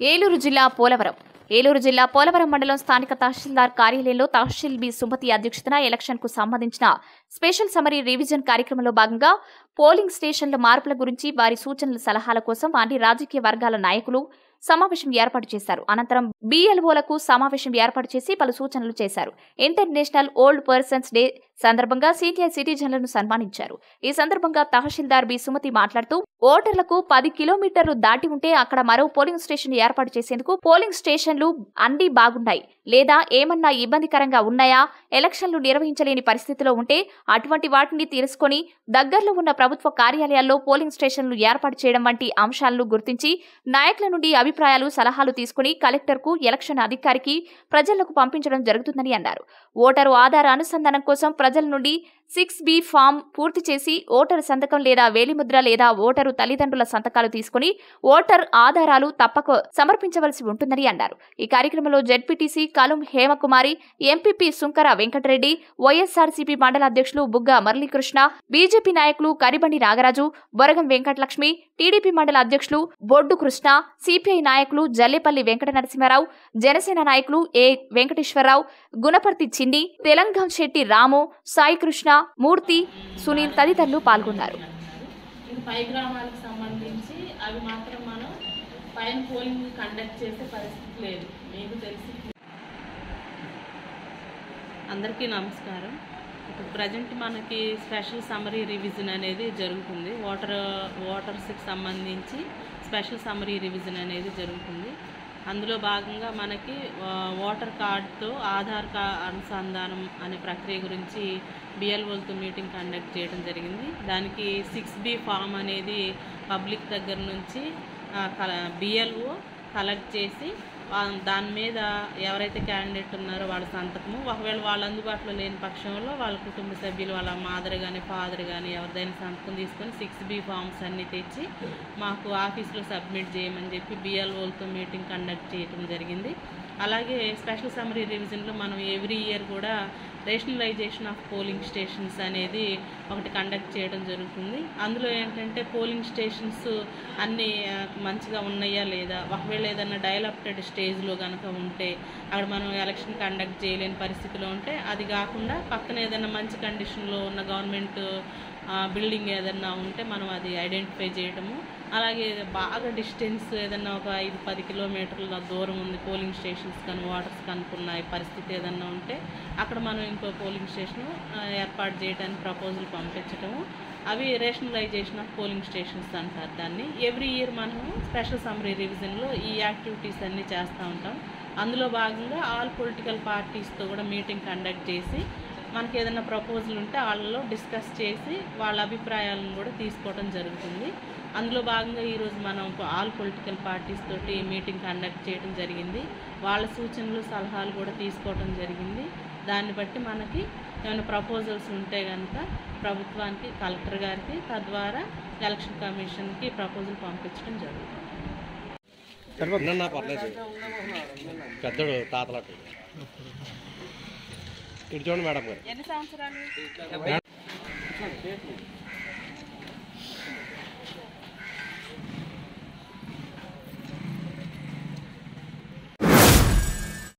ఏలూరు జిల్లా పోలవరం. ఏలూరు జిల్లా పోలవరం మండలం స్థానిక తహసీల్దార్ కార్యాలయంలో తహసీల్ బి సుమతి అధ్యక్షతన ఎలక్షన్కు సంబంధించిన స్పెషల్ సమరీ రివిజన్ కార్యక్రమంలో భాగంగా పోలింగ్ స్టేషన్ల మార్పుల గురించి వారి సూచనల సలహాల కోసం అన్ని రాజకీయ వర్గాల నాయకులు సమావేశం ఏర్పాటు చేశారు. అనంతరం బీఎల్ఓలకు సమావేశం ఏర్పాటు చేసి పలు సూచనలు చేశారు. ఇంటర్నేషనల్ ఓల్డ్ పర్సన్స్ డే సందర్భంగా సీనియర్ సిటిజన్లను సన్మానించారు. ఈ సందర్భంగా తహసీల్దార్ బి. సుమతి మాట్లాడుతూ ఓటర్లకు పది కిలోమీటర్లు దాటి ఉంటే అక్కడ మరో పోలింగ్ స్టేషన్ ఏర్పాటు చేసేందుకు పోలింగ్ స్టేషన్లు అన్ని బాగున్నాయి. లేదా ఏమన్నా ఇబ్బందికరంగా ఉన్నాయా? ఎలక్షన్లు నిర్వహించలేని పరిస్థితిలో ఉంటే అటువంటి వాటిని తీసుకొని దగ్గరలో ఉన్న ప్రభుత్వ కార్యాలయాల్లో పోలింగ్ స్టేషన్లు ఏర్పాటు చేయడం వంటి అంశాలను గుర్తించి నాయకుల నుండి అభిప్రాయాలు సలహాలు తీసుకుని కలెక్టర్కు ఎలక్షన్ అధికారికి ప్రజలకు పంపించడం జరుగుతుందని అన్నారు. ఓటరు ఆధార అనుసంధానం కోసం ప్రజల నుండి సిక్స్ బి ఫామ్ పూర్తి చేసి ఓటరు సంతకం లేదా వేలిముద్ర లేదా ఓటరు తల్లిదండ్రుల సంతకాలు తీసుకుని ఓటర్ ఆధారాలు తప్పక సమర్పించవలసి ఉంటుందని అన్నారు. ఈ కార్యక్రమంలో ZPTC Kalum Hemakumari MPP Sunkara Venkatareddy YSRCP మండల అధ్యక్షులు బుగ్గ మురళీకృష్ణ బీజేపీ నాయకులు కరిబండి నాగరాజు బొరగం వెంకటలక్ష్మి టీడీపీ మండల అధ్యక్షులు బొడ్డు కృష్ణ సిపిఐ నాయకులు జల్లేపల్లి వెంకట నరసింహారావు జనసేన నాయకులు ఏ వెంకటేశ్వరరావు గుణపర్తి చిన్ని తెలంగాణ శెట్టి రాము సాయికృష్ణ మూర్తి సునీల్ తదితరులు పాల్గొన్నారు. పై గ్రామాలకు సంబంధించి అవి మాత్రం మనం పైన పోలింగ్ కండక్ట్ చేసే పరిస్థితి లేదు. మీకు తెలిసి అందరికీ నమస్కారం. ఇప్పుడు ప్రజెంట్ మనకి స్పెషల్ సమ్మరీ రివిజన్ అనేది జరుగుతుంది. వాటర్ వాటర్స్కి సంబంధించి స్పెషల్ సమ్మరీ రివిజన్ అనేది జరుగుతుంది. అందులో భాగంగా మనకి ఓటర్ వాటర్ ఆధార్ కార్ అనుసంధానం అనే ప్రక్రియ గురించి బిఎల్ఓలతో మీటింగ్ కండక్ట్ చేయడం జరిగింది. దానికి సిక్స్ బి ఫామ్ అనేది పబ్లిక్ దగ్గర నుంచి బిఎల్ఓ కలెక్ట్ చేసి దాని మీద ఎవరైతే క్యాండిడేట్ ఉన్నారో వాళ్ళ సంతకము ఒకవేళ వాళ్ళు అందుబాటులో లేని పక్షంలో వాళ్ళ కుటుంబ సభ్యులు వాళ్ళ మాదర్ కానీ ఫాదర్ కానీ ఎవరిదైనా సంతకం తీసుకొని సిక్స్ బి ఫామ్స్ అన్నీ తెచ్చి మాకు ఆఫీస్లో సబ్మిట్ చేయమని చెప్పి బిఎల్ఓలతో మీటింగ్ కండక్ట్ చేయడం జరిగింది. అలాగే స్పెషల్ సమ్మరీ రివిజన్లో మనం ఎవ్రీ ఇయర్ కూడా రేషనలైజేషన్ ఆఫ్ పోలింగ్ స్టేషన్స్ అనేది ఒకటి కండక్ట్ చేయడం జరుగుతుంది. అందులో ఏంటంటే పోలింగ్ స్టేషన్స్ అన్నీ మంచిగా ఉన్నాయా లేదా? ఒకవేళ ఏదైనా డైలప్టెడ్ స్టేజ్లో కనుక ఉంటే అక్కడ మనం ఎలక్షన్ కండక్ట్ చేయలేని పరిస్థితిలో ఉంటే అది కాకుండా పక్కన ఏదైనా మంచి కండిషన్లో ఉన్న గవర్నమెంట్ బిల్డింగ్ ఏదన్నా ఉంటే మనం అది ఐడెంటిఫై చేయడము అలాగే బాగా డిస్టెన్స్ ఏదైనా ఒక ఐదు పది కిలోమీటర్ల దూరం ఉంది పోలింగ్ స్టేషన్స్ కానీ వాటర్స్ కనుక్కున్న పరిస్థితి ఏదన్నా ఉంటే అక్కడ మనం ఇంకో పోలింగ్ స్టేషన్ ఏర్పాటు చేయడానికి ప్రపోజల్ పంపించడము అవి రేషనలైజేషన్ ఆఫ్ పోలింగ్ స్టేషన్స్ అంటారు దాన్ని. ఎవ్రీ ఇయర్ మనము స్పెషల్ సమ్మరీ రివిజన్లో ఈ యాక్టివిటీస్ అన్నీ చేస్తూ ఉంటాం. అందులో భాగంగా ఆల్ పొలిటికల్ పార్టీస్తో కూడా మీటింగ్ కండక్ట్ చేసి మనకి ఏదైనా ప్రపోజల్ ఉంటే వాళ్ళలో డిస్కస్ చేసి వాళ్ళ అభిప్రాయాలను కూడా తీసుకోవడం జరుగుతుంది. అందులో భాగంగా ఈరోజు మనం ఆల్ పొలిటికల్ పార్టీస్ తోటి మీటింగ్ కండక్ట్ చేయడం జరిగింది. వాళ్ళ సూచనలు సలహాలు కూడా తీసుకోవడం జరిగింది. దాన్ని బట్టి మనకి ఏమైనా ప్రపోజల్స్ ఉంటే కనుక ప్రభుత్వానికి కలెక్టర్ గారికి తద్వారా ఎలక్షన్ కమిషన్కి ప్రపోజల్ పంపించడం జరుగుతుంది. పెద్దడు తాతలకు ఇటు చూడండి మేడం గారు. ఎన్ని సంవత్సరాలు?